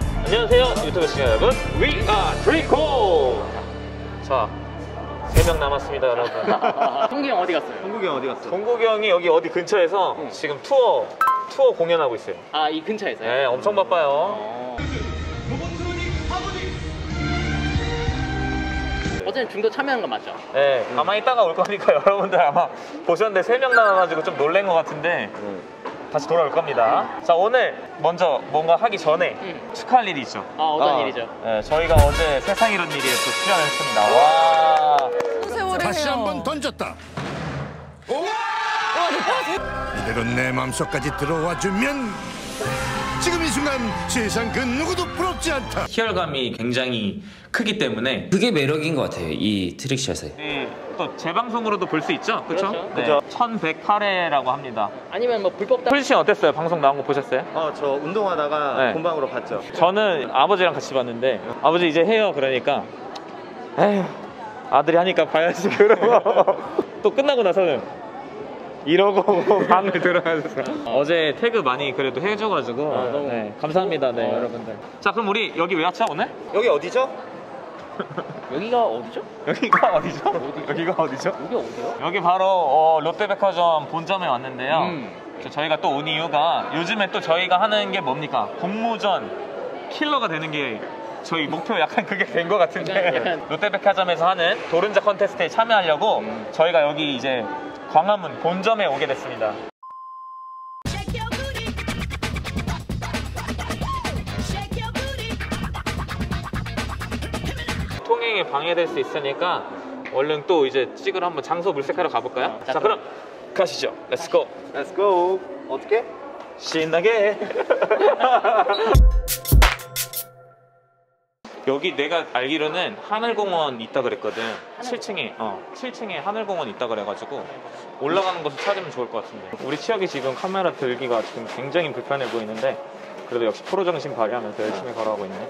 안녕하세요 유튜브 시청자 여러분 We are 드리코 자 3명 남았습니다 여러분 통기 형 어디 갔어요? 한국이 어디 갔어? 동국이 형이 여기 어디 근처에서 지금 투어 투어 공연하고 있어요 아 이 근처에서요? 네 엄청 바빠요 어. 어제는 중도 참여한 거 맞죠? 네 가만히 있다가 올 거니까 여러분들 아마 보셨는데 3명 남아가지고 좀 놀란 것 같은데 다시 돌아올 겁니다 자 오늘 먼저 뭔가 하기 전에 응. 축하할 일이 있죠 아 어떤 아, 일이죠? 네, 저희가 어제 세상 이런 일에 또 출연했습니다 와 다시 한번 던졌다. 이대로 내 마음속까지 들어와 주면 지금 이 순간 세상 그 누구도 부럽지 않다. 희열감이 굉장히 크기 때문에 그게 매력인 것 같아요 이 트릭샷에 네, 또 재방송으로도 볼 수 있죠 그렇죠? 그렇죠. 네. 1108회라고 합니다 아니면 뭐 불법 다 폴씨 어땠어요? 방송 나온 거 보셨어요? 어, 저 운동하다가 네. 본방으로 봤죠. 저는 아버지랑 같이 봤는데 아버지 이제 해요 그러니까 에휴 아들이 하니까 봐야지 그러고 또 끝나고 나서는 이러고 방을 들어가서 어제 태그 많이 그래도 해줘가지고 아, 너무- 네, 감사합니다 네 여러분들 자 그럼 우리 여기 왜 왔죠 오늘? 여기 어디죠? 여기가 어디죠? 여기가 어디죠? 여기가 어디죠? 여기 어디요? 여기 바로 어, 롯데백화점 본점에 왔는데요. 음. 저- 저희가 또 온 이유가 요즘에 또 저희가 하는 게 뭡니까? 공모전 킬러가 되는 게 저희 목표 약간 그게 된 것 같은데 약간- 롯데백화점에서 하는 도른자 contest에 참여하려고 음. 저희가 여기 이제 광화문 본점에 오게 됐습니다. 통행에 방해될 수 있으니까 얼른 또 이제 찍으러 한번 장소 물색하러 가볼까요? 자, 자 그럼 가시죠. Let's go. Go. 어떻게? 신나게 여기 내가 알기로는 하늘공원 있다 그랬거든 7층에 어 7층에 하늘공원 있다 그래가지고 올라가는 곳을 찾으면 좋을 것 같은데 우리 치혁이 지금 카메라 들기가 지금 굉장히 불편해 보이는데 그래도 역시 프로 정신 발휘하면서 열심히 걸어가고 있네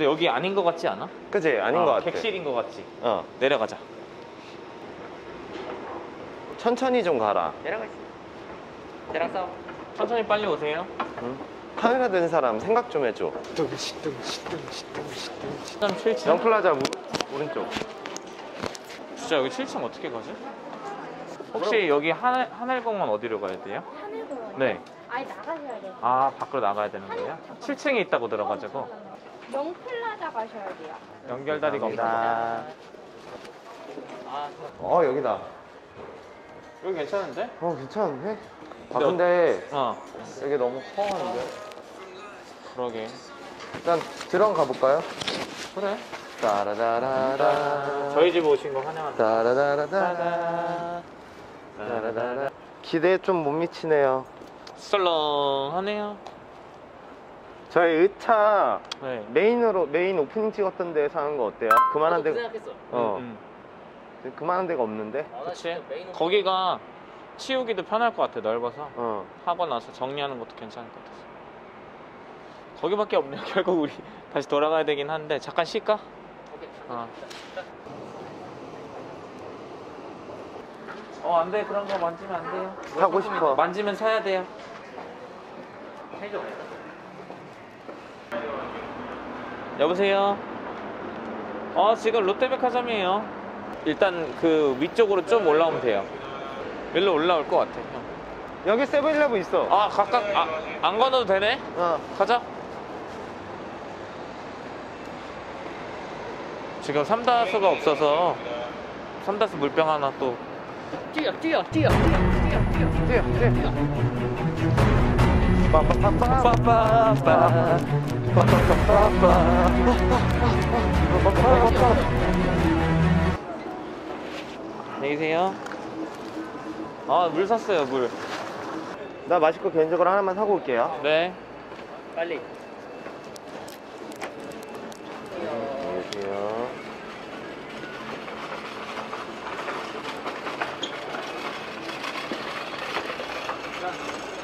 근데 여기 아닌 것 같지 않아? 그지? 아닌 어, 것 같아. 객실인 것 같지? 어. 내려가자 천천히 좀 가라. 내려가 있어 내랑 싸워 천천히 빨리 오세요 카메라 든 사람 생각 좀 해줘. 7층 영플라자 무- 오른쪽. 진짜 여기 7층 어떻게 가지? 혹시 여기 하늘, 하늘공원 어디로 가야 돼요? 하늘공원. 네. 아예 나가셔야 돼요. 아, 밖으로 나가야 되는 거예요? 7층에 있다고 들어가지고 영플라자 가셔야 돼요. 연결다리가 없나 감사합니다. 아 어, 여기다. 여기 괜찮은데? 어, 괜찮은데? 아, 근데 근데 어, 여기 너무 허한데? 그러게. 일단 들어가 볼까요? 그래. 따라다라라. 저희 집 오신 거 환영합니다. 따라다라다라. 따라다라. 기대에 좀 못 미치네요. 썰렁하네요. 저희 의차 네. 메인으로 메인 오프닝 찍었던 데서 하는 거 어때요? 그만한 그 데가 생각했어 어 음, 그만한 데가 없는데 아, 나 그치. 진짜 메인 거기가 치우기도 편할 것 같아, 넓어서. 어 하고 나서 정리하는 것도 괜찮을 것 같았어. 거기밖에 없네요. 결국 우리 다시 돌아가야 되긴 한데 잠깐 쉴까? 어. 어, 안 돼. 그런 거 만지면 안 돼요. 사고 싶어 만지면 사야 돼요. 해줘 여보세요? 어, 지금 롯데백화점이에요. 일단 그 위쪽으로 좀 올라오면 돼요. 일로 올라올 것 같아. 형. 여기 세븐일레븐 있어 아, 각각, 아, 안 건너도 되네? 어 가자. 지금 삼다수가 없어서 삼다수 물병 하나 또 뛰어 뛰어 뛰어 뛰어 뛰어 뛰어 뛰어 뛰어 안녕히 계세요. 아, 물 샀어요, 물. 나 마실 거 개인적으로 하나만 사고 올게요 네. 빨리 안녕하세요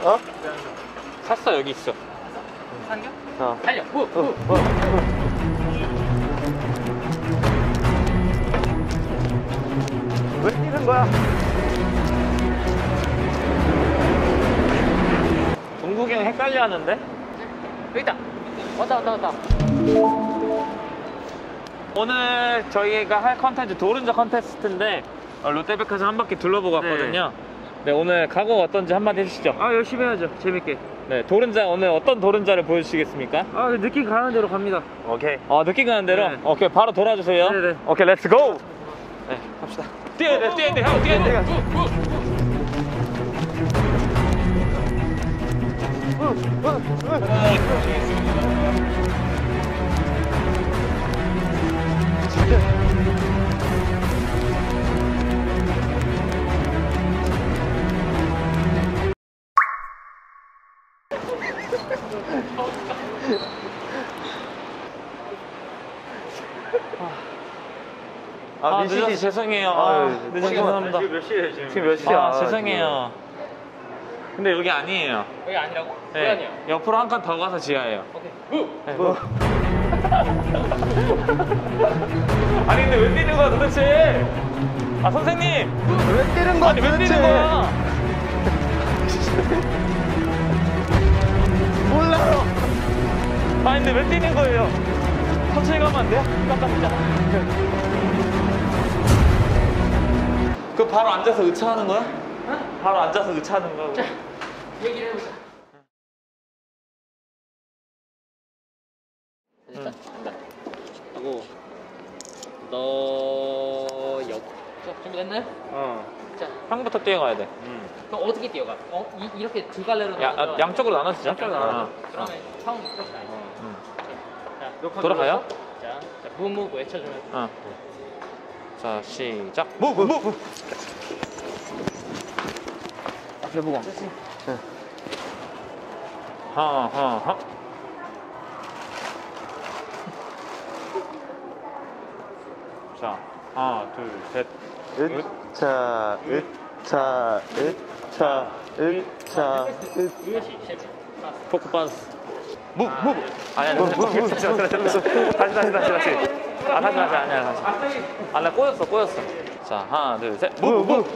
어? 샀어, 여기 있어. 상경? 어. 달려 후! 어, 후! 어. 왜 뛰는 거야? 동국 영국이 형 헷갈려 하는데? 여기 있다. 왔다 왔다 왔다. 오늘 저희가 할 컨텐츠 도른자 contest인데 어, 롯데백화점 한 바퀴 둘러보고 왔거든요. 네, 오늘 각오 어떤지 한마디 해주시죠. 아 열심히 해야죠. 재밌게. 네, 도른자 오늘 어떤 도른자를 보여주시겠습니까? 아 느낌 가는 대로 갑니다. 오케이. 어, 느낌 가는 대로? 네. 오케이, 바로 돌아주세요. 네네. 오케이, let's go! 네, 갑시다. 뛰어야 돼, 뛰어야 돼, 형, 뛰어야 돼. 아, 민씨 늦어서 씨. 죄송해요. 아유, 아, 늦어서 지금 죄송합니다. 몇 시에요 지금? 지금 몇 시야? 아, 죄송해요. 근데 여기 아니에요. 여기 아니라고? 왜 네, 아니야? 옆으로 한 칸 더 가서 지하예요. 오케이. 무. 네, 뭐. 아니 근데 왜 뛰는 거야 도대체? 아 선생님 왜 뛰는 거야 아니 왜? 뛰는 거야? 근데 왜 뛰는 거예요? 천천히 가면 안 돼요? 깜깜이잖아. 그 바로 앉아서 의차하는 거야? 바로 앉아서 의차하는 거야? 얘기를 해보자. 응. 하고 너 옆. 자 준비됐나요? 어. 자 형부터 뛰어가야 돼. 그럼 어떻게 뛰어가? 어 이, 이렇게 두 갈래로 야, 나눠서 아, 양쪽으로 나눠주자. 양쪽으로 어. 나눠. 그러면 형 이렇게. 자 돌아가요? 자, 자 무무 외쳐주면. 어. 자, 시작. 무브 무브. 앞에 보고. 하하하. 자, 하나, 둘, 셋. 으차, 으차, 으차, 으차, 으. 포크 빠졌어. Move move. 아니 아니. Move. 다시 다시 다시 다시 다시 다시. 아 다시 다시 아니야 다시. 아나 꼬였어 꼬였어. 자, 하나, 둘, 셋. Move move.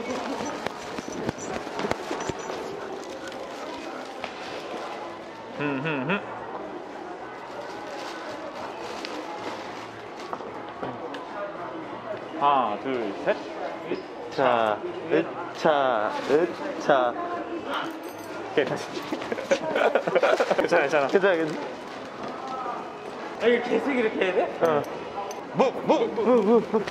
흠흠흠. 하나, 둘, 셋. 으차, 으차, 으차. 다시. 괜찮아, 괜찮아. 괜찮아, 괜찮아. 아, 이거 계속 이렇게 해야 돼? 어. 무, 무, 무.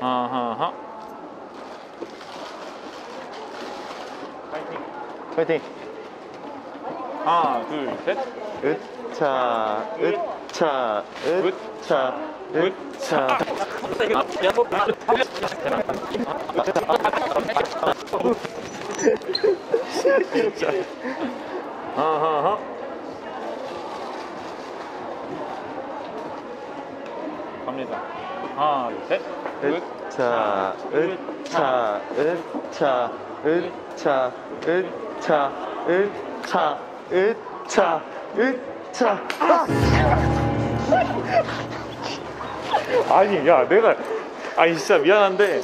아하하. 파이팅. 하나, 둘, 셋. 으차, 으차, 으차, 으차. 아하하. 갑니다. 하나, 둘, 셋. 으차, 으차, 으차, 으차, 으차, 으차, 으차, 으차. 아니, 야, 내가. 아니, 진짜 미안한데.